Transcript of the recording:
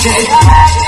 Take